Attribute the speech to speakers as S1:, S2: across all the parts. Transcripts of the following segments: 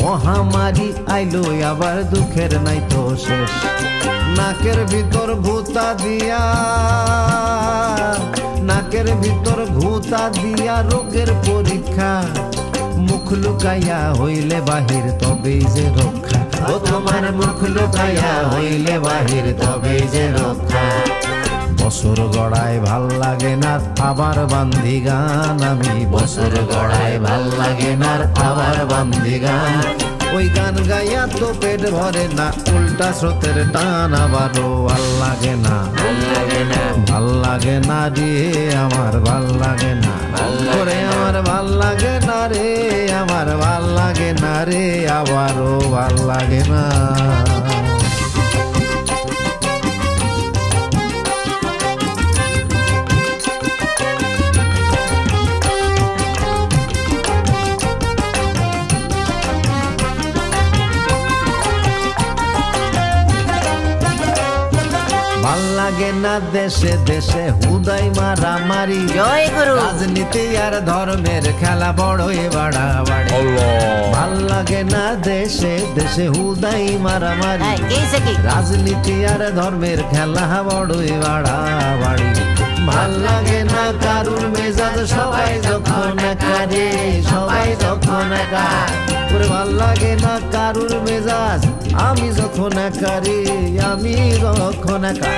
S1: মহামারী আইলো, আবার দুঃখের নাই তো শেষ। নাকের ভিতর ভূতা দিয়া, নাকের ভিতর ভূতা দিয়া রোগের পরীক্ষা। মুখ লুকাইয়া হইলে বাহির, তবেই যে রক্ষা। ও তোমার মুখ লুকাইয়া হইলে বাহির, তবেই যে রক্ষা। বছর গড়ায় ভালো লাগে না আবার বান্ধি গান আমি বছর গড়ায় ভালো লাগে না আবার বান্ধি গান। ওই গান গাইয়া তো পেট ভরে না, উল্টা স্রোতের টান আবারও ভালো লাগে না। ভালো লাগে না রে আমার, ভালো লাগে না। করে আমার ভালো লাগে না রে আমার, ভালো লাগে না রে আবারও ভালো লাগে না। ভালো লাগে না দেশে দেশে হুদাই মারামারি।
S2: জয় গুরু।
S1: রাজনীতি আর ধর্মের খেলা বড়ই বাড়াবাড়ি। ভালো লাগে না দেশে দেশে হুদাই মারামারি।
S2: হ্যাঁ
S1: রাজনীতি আর ধর্মের খেলা বড়ই বাড়াবাড়ি। ভালো লাগে না কারুর মেজাজ সবাই যখন একারে সবাই যখন একা ভালো লাগে না কারুর মেজাজ। আমি যখন একারে, আমি যখন একা।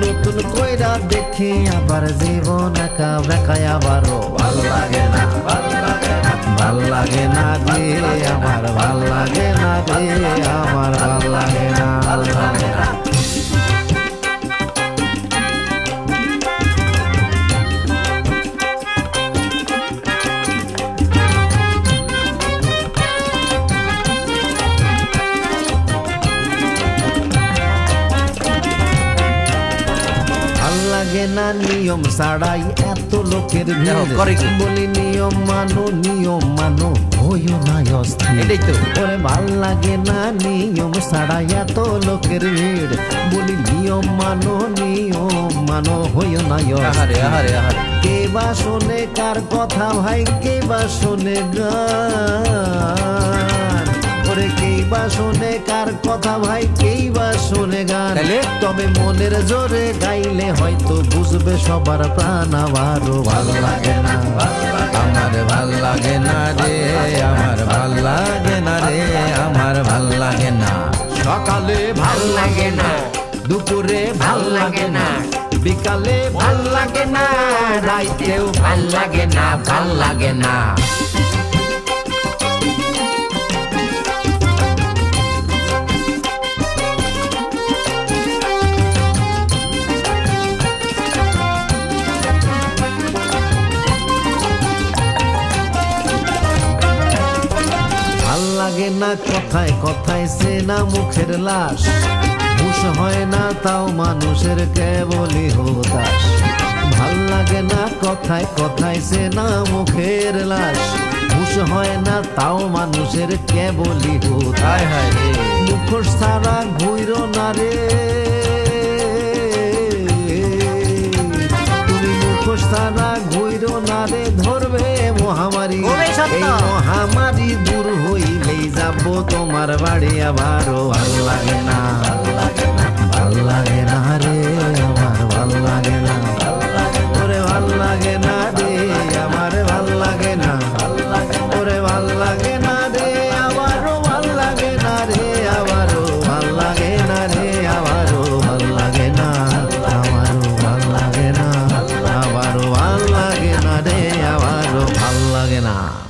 S1: নতুন কইরা দেখি আবার জীবন একা বেকায় আবারও। ভালো লাগে না, ভালো লাগে না রে, আমার ভালো লাগে না রে, আমার লাগে না নিয়ম ছাড়াই এত লোকের বলি নিয়ম মানো নিয়ম মানো হইও না ওরে ভালো লাগে না নিয়ম ছাড়াই এত লোকের ভিড়। বলি নিয়ম মানো নিয়ম মানো হইও না কে বা শোনে কার কথা ভাই কে বা শোনে গান? ওরে কে বা শোনে কার কথা ভাই কেই বা শোনে গান। তবে মনের জোরে গাইলে হয়তো বুঝবে সবার প্রাণ আমারও ভালো লাগে না আমার ভালো লাগে না রে আমার ভালো লাগে না রে আমার ভালো লাগে না। সকালে ভালো লাগে না দুপুরে ভালো লাগে না বিকালে ভালো লাগে না রাইতেও ভালো লাগে না ভালো লাগে না। লাগে না কথায় কথায় সে না মুখের লাশ। হুশ হয় না তাও মানুষের কেবলই হতাশ। ভালো লাগে না কথায় কথায় সে না মুখের লাশ। হুশ হয় না তাও মানুষের কেবলই হতাশ।
S3: হায় হায় রে।
S1: মুখোশ ছাড়া ঘুইরো না রে। মহামারী। এই মহামারী দূর হইলেই যাব তোমার বাড়ি আবারও। ভালো লাগে না ভালো লাগে না রে। 我给你。